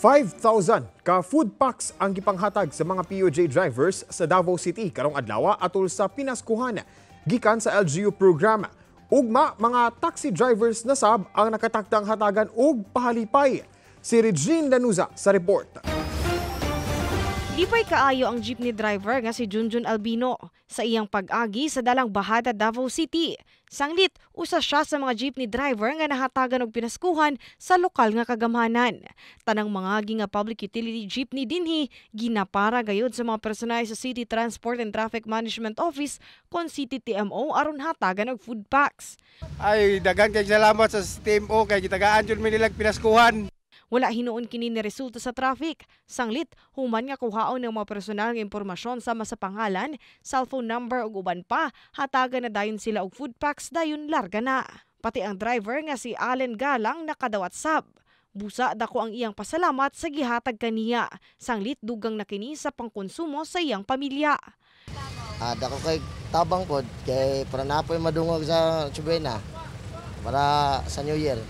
5,000 ka food packs ang gipanghatag sa mga POJ drivers sa Davao City karong adlaw atol sa pinaskuhan gikan sa LGU programa. Ugma mga taxi drivers na sab ang nakatakdang hatagan og pahalipay. Si Regine Lanuza sa report. Lipay kaayo ang jeepney driver nga si Junjun Albino sa iyang pag-agi sa dalang bahada Davao City. Sanglit, usa siya sa mga jeepney driver nga nahatagan og pinaskuhan sa lokal nga kagamhanan. Tanang mga nga public utility jeepney dinhi ginapara gayud sa mga personal sa City Transport and Traffic Management Office kon City TMO aron hatagan og food packs. Ay, dagan kay salamat sa TMO kay gitagaan jud mi nilag pinaskuhan. Wala hinuon kini ni resulta sa traffic. Sanglit, human nga kuhaon ng mga personal nga impormasyon sama sa pangalan, cellphone number ug uban pa, hatagan na dayon sila og food packs dayon larga na. Pati ang driver nga si Allen Galang nakadawat sab. Busa dako ang iyang pasalamat sa gihatag kaniya. Sanglit dugang na kini sa pangkonsumo sa iyang pamilya. Ah, dako kay tabang pod kay para napoy madungog sa Chubena para sa New Year.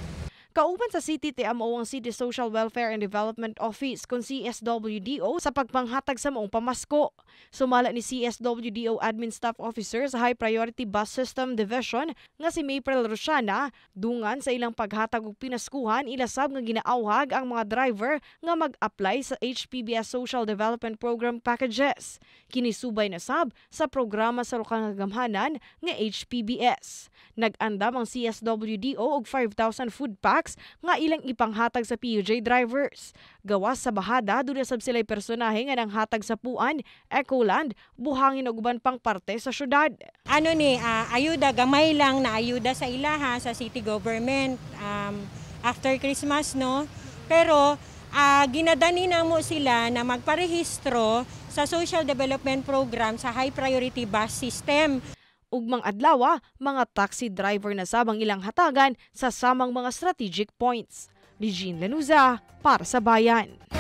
Kauban sa City TMO ang City Social Welfare and Development Office kung CSWDO sa pagpanghatag sa maong pamasko. Sumala ni CSWDO Admin Staff Officer sa High Priority Bus System Division nga si Mapril Rosiana dungan sa ilang paghatag og pinaskuhan ilasab nga ginaawhag ang mga driver nga mag-apply sa HPBS Social Development Program packages. Kinisubay na sab sa programa sa lokal nga nga HPBS. Nag-andam ang CSWDO og 5,000 food packs nga ilang ipanghatag sa PUJ drivers. Gawas sa bahada, doon sab sila'y personahe nga nang hatag sa Puan, Ecoland, buhangin og uban pang parte sa syudad. ano ni ah, ayuda gamay lang na ayuda sa ilaha sa city government um, after Christmas no pero ah, ginadani na mo sila na magparehistro sa social development program sa high priority bus system Ugmang adlaw, mga taxi driver na sabang ilang hatagan sa samang mga strategic points. Regine Lanuza, para sa Bayan.